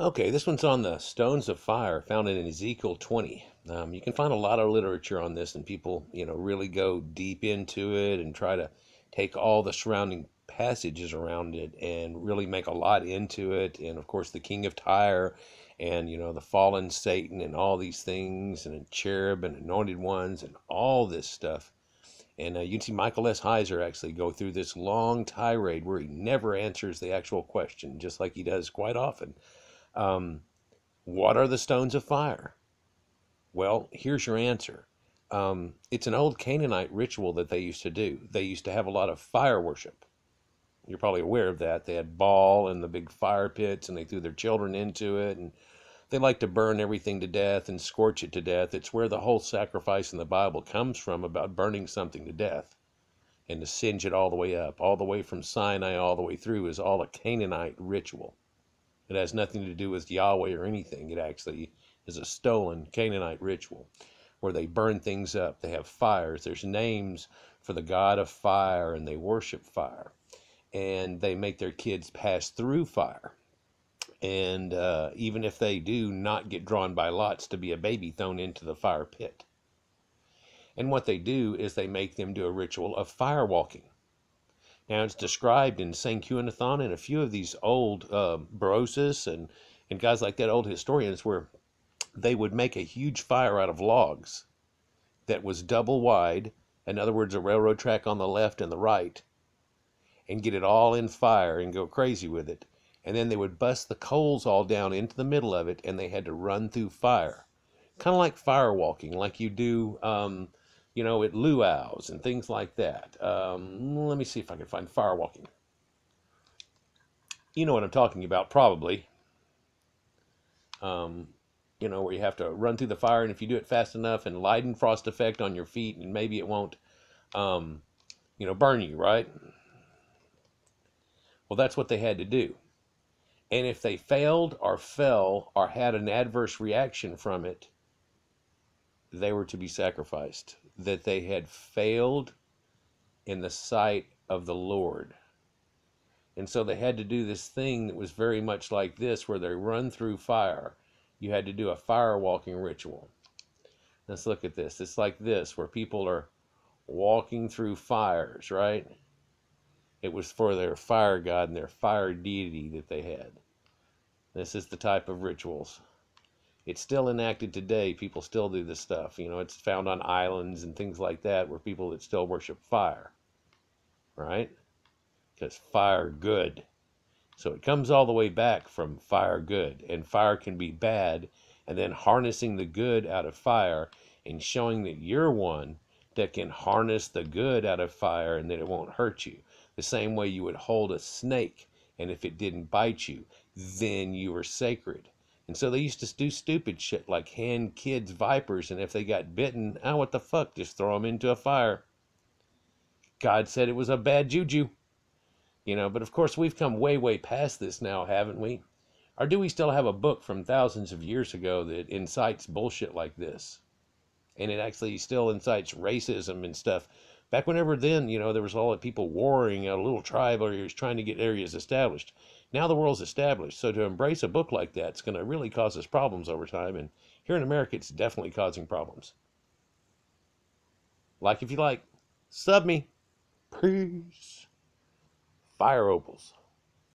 Okay, this one's on the stones of fire found in Ezekiel 20. Um, you can find a lot of literature on this, and people, you know, really go deep into it and try to take all the surrounding passages around it and really make a lot into it. And of course, the king of Tyre and, you know, the fallen Satan and all these things, and a cherub and anointed ones and all this stuff. And uh, you can see Michael S. Heiser actually go through this long tirade where he never answers the actual question, just like he does quite often. Um, what are the stones of fire? Well, here's your answer. Um, it's an old Canaanite ritual that they used to do. They used to have a lot of fire worship. You're probably aware of that. They had Baal and the big fire pits, and they threw their children into it, and they like to burn everything to death and scorch it to death. It's where the whole sacrifice in the Bible comes from about burning something to death and to singe it all the way up, all the way from Sinai all the way through is all a Canaanite ritual. It has nothing to do with Yahweh or anything. It actually is a stolen Canaanite ritual where they burn things up. They have fires. There's names for the God of fire, and they worship fire. And they make their kids pass through fire. And uh, even if they do not get drawn by lots to be a baby thrown into the fire pit. And what they do is they make them do a ritual of fire walking. Now, it's described in Sanchuniathon and a few of these old uh, Berosus and, and guys like that, old historians, where they would make a huge fire out of logs that was double wide, in other words, a railroad track on the left and the right, and get it all in fire and go crazy with it. And then they would bust the coals all down into the middle of it, and they had to run through fire. Kind of like fire walking, like you do um, you know, at luau's and things like that. Um, let me see if I can find firewalking. You know what I'm talking about, probably. Um, you know, where you have to run through the fire, and if you do it fast enough, and Leidenfrost effect on your feet, and maybe it won't, um, you know, burn you, right? Well, that's what they had to do. And if they failed or fell or had an adverse reaction from it, they were to be sacrificed that they had failed in the sight of the Lord. And so they had to do this thing that was very much like this, where they run through fire. You had to do a fire walking ritual. Let's look at this. It's like this, where people are walking through fires, right? It was for their fire god and their fire deity that they had. This is the type of rituals it's still enacted today. People still do this stuff. You know, it's found on islands and things like that where people that still worship fire, right? Because fire good. So it comes all the way back from fire good, and fire can be bad, and then harnessing the good out of fire and showing that you're one that can harness the good out of fire and that it won't hurt you. The same way you would hold a snake, and if it didn't bite you, then you were sacred and so they used to do stupid shit like hand kids vipers, and if they got bitten, oh, what the fuck, just throw them into a fire. God said it was a bad juju. You know, but of course we've come way, way past this now, haven't we? Or do we still have a book from thousands of years ago that incites bullshit like this? And it actually still incites racism and stuff. Back whenever then, you know, there was all the people warring a little tribe areas trying to get areas established. Now the world's established, so to embrace a book like that is going to really cause us problems over time. And here in America, it's definitely causing problems. Like if you like, sub me. Peace. Fire opals.